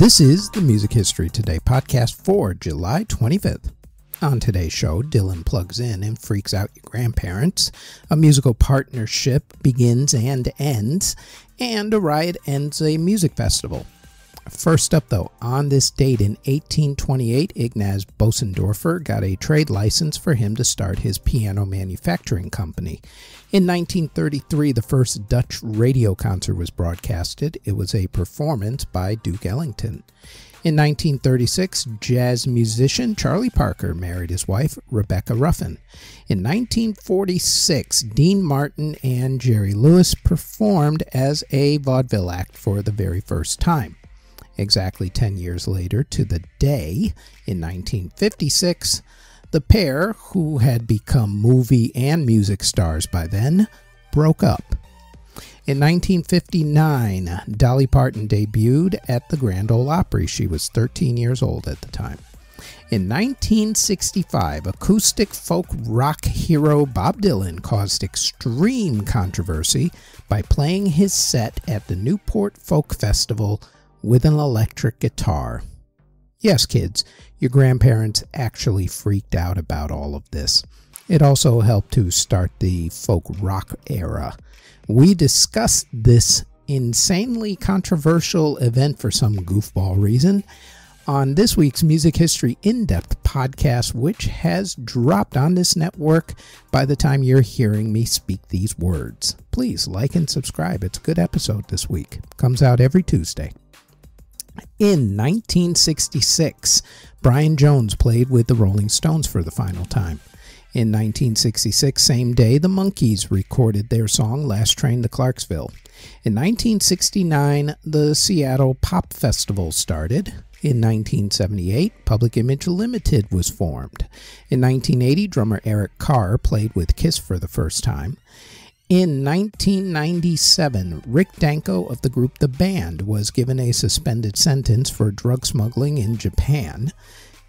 This is the Music History Today podcast for July 25th. On today's show, Dylan plugs in and freaks out your grandparents. A musical partnership begins and ends, and a riot ends a music festival. First up, though, on this date in 1828, Ignaz Bosendorfer got a trade license for him to start his piano manufacturing company. In 1933, the first Dutch radio concert was broadcasted. It was a performance by Duke Ellington. In 1936, jazz musician Charlie Parker married his wife, Rebecca Ruffin. In 1946, Dean Martin and Jerry Lewis performed as a vaudeville act for the very first time. Exactly 10 years later, to the day, in 1956, the pair, who had become movie and music stars by then, broke up. In 1959, Dolly Parton debuted at the Grand Ole Opry. She was 13 years old at the time. In 1965, acoustic folk rock hero Bob Dylan caused extreme controversy by playing his set at the Newport Folk Festival with an electric guitar. Yes, kids, your grandparents actually freaked out about all of this. It also helped to start the folk rock era. We discussed this insanely controversial event for some goofball reason on this week's Music History In Depth podcast, which has dropped on this network by the time you're hearing me speak these words. Please like and subscribe. It's a good episode this week. Comes out every Tuesday. In 1966, Brian Jones played with the Rolling Stones for the final time. In 1966, same day, the Monkees recorded their song Last Train to Clarksville. In 1969, the Seattle Pop Festival started. In 1978, Public Image Limited was formed. In 1980, drummer Eric Carr played with Kiss for the first time. In 1997, Rick Danko of the group The Band was given a suspended sentence for drug smuggling in Japan.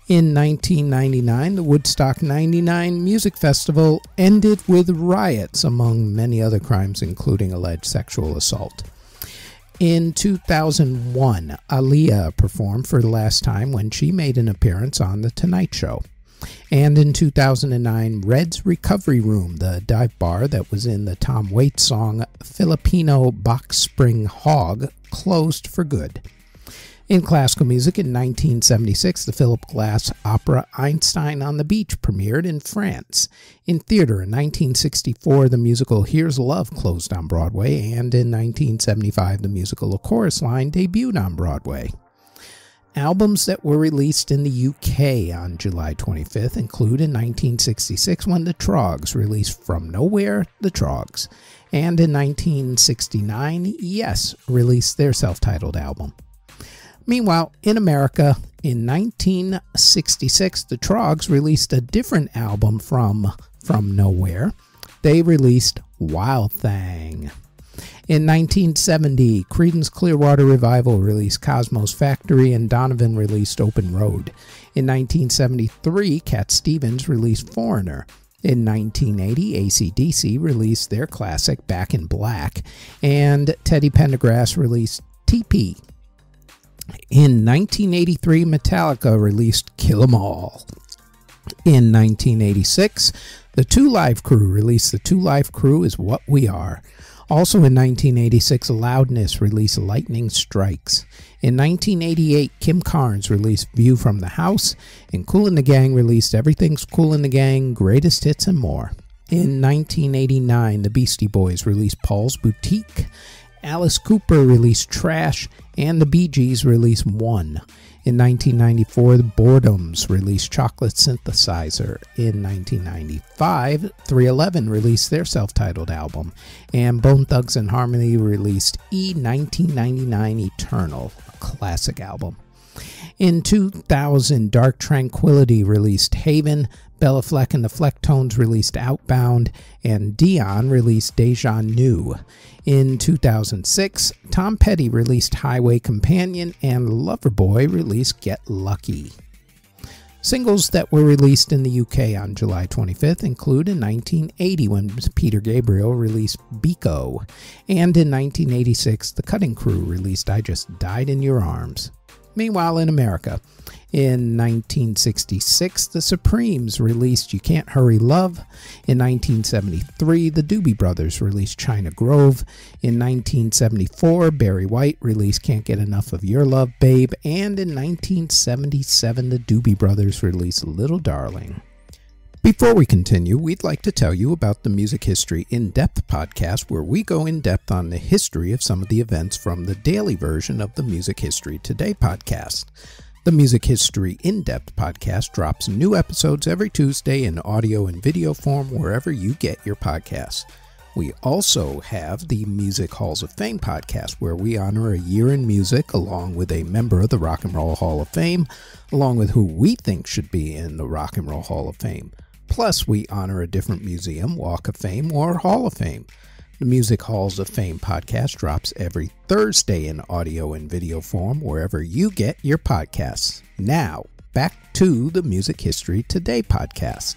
In 1999, the Woodstock 99 Music Festival ended with riots, among many other crimes, including alleged sexual assault. In 2001, Aaliyah performed for the last time when she made an appearance on The Tonight Show. And in 2009, Red's Recovery Room, the dive bar that was in the Tom Waits song Filipino Box Spring Hog, closed for good. In classical music in 1976, the Philip Glass opera Einstein on the Beach premiered in France. In theater in 1964, the musical Here's Love closed on Broadway, and in 1975, the musical A Chorus Line debuted on Broadway. Albums that were released in the UK on July 25th include in 1966 when the Troggs released From Nowhere, The Troggs, and in 1969, Yes released their self titled album. Meanwhile, in America, in 1966, the Troggs released a different album from From Nowhere. They released Wild Thing. In 1970, Creedence Clearwater Revival released Cosmo's Factory and Donovan released Open Road. In 1973, Cat Stevens released Foreigner. In 1980, ACDC released their classic Back in Black, and Teddy Pendergrass released TP. In 1983, Metallica released Kill 'Em All. In 1986, the Two Live Crew released The Two Live Crew is What We Are. Also in 1986, Loudness released Lightning Strikes. In 1988, Kim Carnes released View from the House, and Kool and the Gang released Everything's Cool in the Gang, Greatest Hits, and more. In 1989, the Beastie Boys released Paul's Boutique, Alice Cooper released Trash, and the Bee Gees released One. In 1994, the Boredoms released Chocolate Synthesizer. In 1995, 311 released their self titled album, and Bone Thugs and Harmony released E 1999 Eternal, a classic album. In 2000, Dark Tranquillity released Haven, Béla Fleck and the Flecktones released Outbound, and Dion released Déjà Nu. In 2006, Tom Petty released Highway Companion, and Loverboy released Get Lucky. Singles that were released in the UK on July 25th include in 1980 when Peter Gabriel released Biko, and in 1986 the Cutting Crew released I Just Died in Your Arms. Meanwhile, in America, in 1966, the Supremes released You Can't Hurry Love. In 1973, the Doobie Brothers released China Grove. In 1974, Barry White released Can't Get Enough of Your Love, Babe. And in 1977, the Doobie Brothers released Little Darling. Before we continue, we'd like to tell you about the Music History In Depth podcast, where we go in depth on the history of some of the events from the daily version of the Music History Today podcast. The Music History In Depth podcast drops new episodes every Tuesday in audio and video form wherever you get your podcasts. We also have the Music Halls of Fame podcast, where we honor a year in music along with a member of the Rock and Roll Hall of Fame, along with who we think should be in the Rock and Roll Hall of Fame. Plus, we honor a different museum, Walk of Fame, or Hall of Fame. The Music Halls of Fame podcast drops every Thursday in audio and video form wherever you get your podcasts. Now, back to the Music History Today podcast.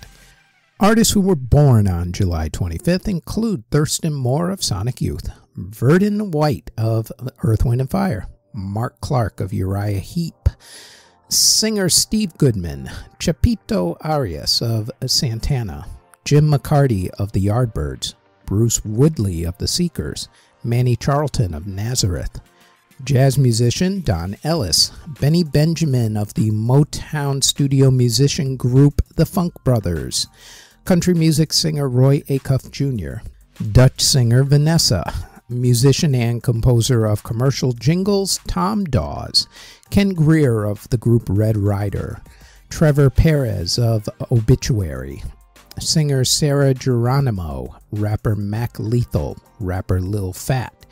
Artists who were born on July 25th include Thurston Moore of Sonic Youth, Verdine White of Earth, Wind, and Fire, Mark Clark of Uriah Heep, singer Steve Goodman, Chepito Areas of Santana, Jim McCarty of the Yardbirds, Bruce Woodley of the Seekers, Manny Charlton of Nazareth, jazz musician Don Ellis, Benny Benjamin of the Motown studio musician group The Funk Brothers, country music singer Roy Acuff Jr., Dutch singer Vanessa, musician and composer of commercial jingles Tom Dawes, Ken Greer of the group Red Rider, Trevor Peres of Obituary, singer Sarah Geronimo, rapper Mac Lethal, rapper Lil Fat,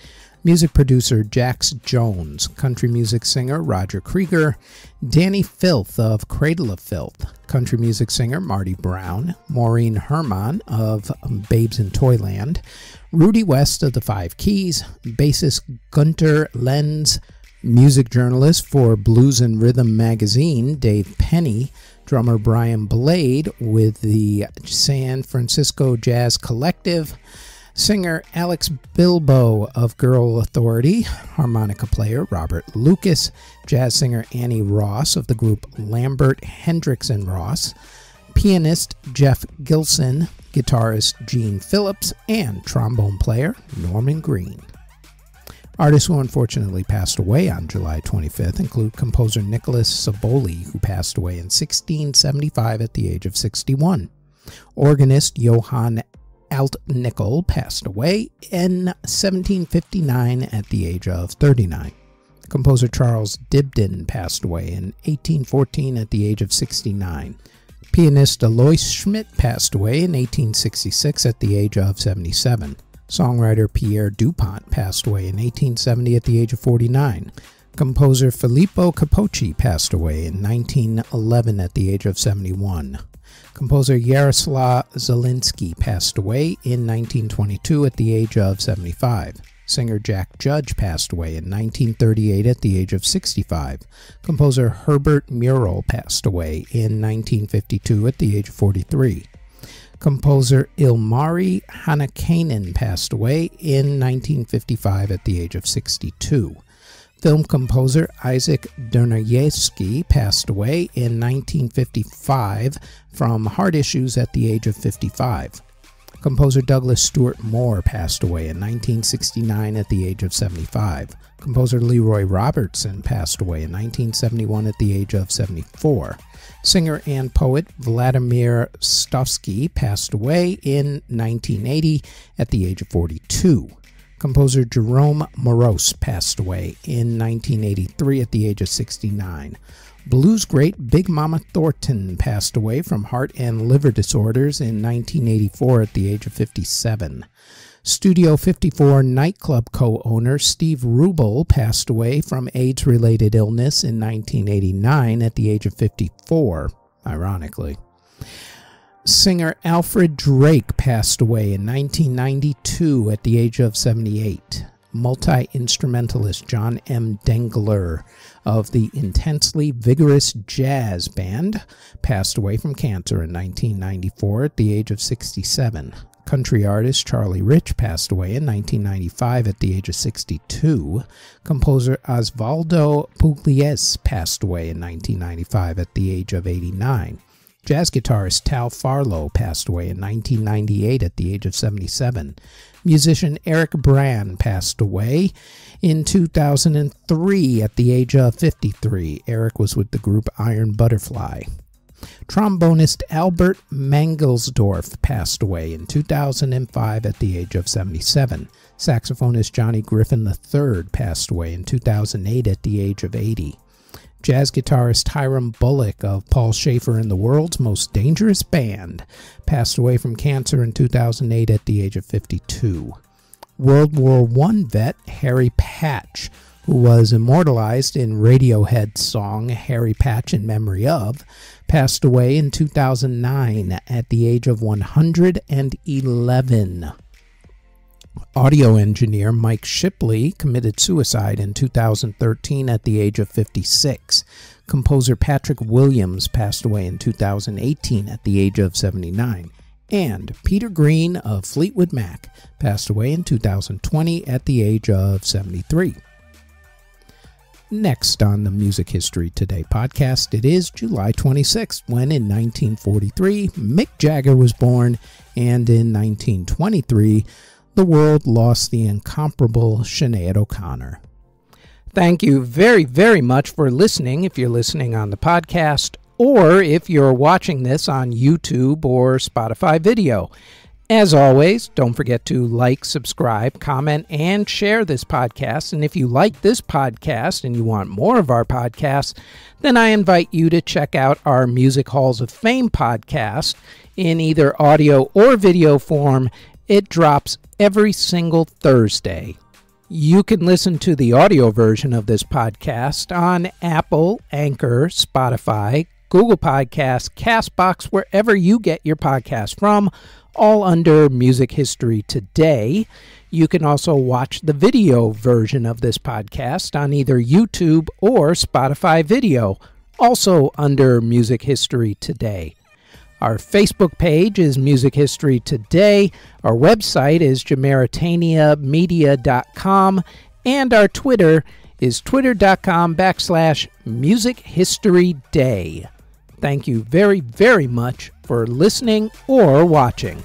music producer Jax Jones, country music singer Roger Creager, Dani Filth of Cradle of Filth, country music singer Marty Brown, Maureen Herman of Babes in Toyland, Rudy West of the Five Keys, bassist Gunter Lenz, music journalist for Blues and Rhythm magazine, Dave Penny, drummer Brian Blade with the San Francisco Jazz Collective, singer Alex Bilbo of Girl Authority, harmonica player Robert Lucas, jazz singer Annie Ross of the group Lambert Hendricks and Ross, pianist Jeff Gilson, guitarist Gene Phillips, and trombone player Norman Green. Artists who unfortunately passed away on July 25th include composer Nicholas Ciboli, who passed away in 1675 at the age of 61. Organist Johann Altnikol passed away in 1759 at the age of 39. Composer Charles Dibdin passed away in 1814 at the age of 69. Pianist Aloys Schmitt passed away in 1866 at the age of 77. Songwriter Pierre Dupont passed away in 1870 at the age of 49. Composer Filippo Capocci passed away in 1911 at the age of 71. Composer Yaroslav Zelinsky passed away in 1922 at the age of 75. Singer Jack Judge passed away in 1938 at the age of 65. Composer Herbert Murrill passed away in 1952 at the age of 43. Composer Ilmari Hannikainen passed away in 1955 at the age of 62. Film composer Isaac Dunayevsky passed away in 1955 from heart issues at the age of 55. Composer Douglas Stewart Moore passed away in 1969 at the age of 75. Composer Leroy Robertson passed away in 1971 at the age of 74. Singer and poet Vladimir Vysotsky passed away in 1980 at the age of 42. Composer Jerome Moross passed away in 1983 at the age of 69. Blues great Big Mama Thornton passed away from heart and liver disorders in 1984 at the age of 57. Studio 54 nightclub co owner Steve Rubell passed away from AIDS related illness in 1989 at the age of 54, ironically. Singer Alfred Drake passed away in 1992 at the age of 78. Multi instrumentalist John M. Dengler of the intensely vigorous jazz band passed away from cancer in 1994 at the age of 67. Country artist Charlie Rich passed away in 1995 at the age of 62. Composer Osvaldo Pugliese passed away in 1995 at the age of 89. Jazz guitarist Tal Farlow passed away in 1998 at the age of 77. Musician Eric Brann passed away in 2003 at the age of 53. Eric was with the group Iron Butterfly. Trombonist Albert Mangelsdorff passed away in 2005 at the age of 77. Saxophonist Johnny Griffin III passed away in 2008 at the age of 80. Jazz guitarist Hiram Bullock of Paul Shaffer and the World's Most Dangerous Band passed away from cancer in 2008 at the age of 52. World War I vet Harry Patch who was immortalized in Radiohead's song Harry Patch in Memory of, passed away in 2009 at the age of 111. Audio engineer Mike Shipley committed suicide in 2013 at the age of 56. Composer Patrick Williams passed away in 2018 at the age of 79. And Peter Green of Fleetwood Mac passed away in 2020 at the age of 73. Next on the Music History Today podcast, it is July 26th, when in 1943 Mick Jagger was born, and in 1923 the world lost the incomparable Sinead O'Connor. Thank you very, very much for listening if you're listening on the podcast, or if you're watching this on YouTube or Spotify video. As always, don't forget to like, subscribe, comment, and share this podcast. And if you like this podcast and you want more of our podcasts, then I invite you to check out our Music Halls of Fame podcast in either audio or video form. It drops every single Thursday. You can listen to the audio version of this podcast on Apple, Anchor, Spotify, Google Podcasts, Castbox, wherever you get your podcast from all under Music History Today. You can also watch the video version of this podcast on either YouTube or Spotify Video, also under Music History Today. Our Facebook page is Music History Today. Our website is jamaritaniamedia.com. And our Twitter is twitter.com backslash Music History Day. Thank you very, very much for listening or watching.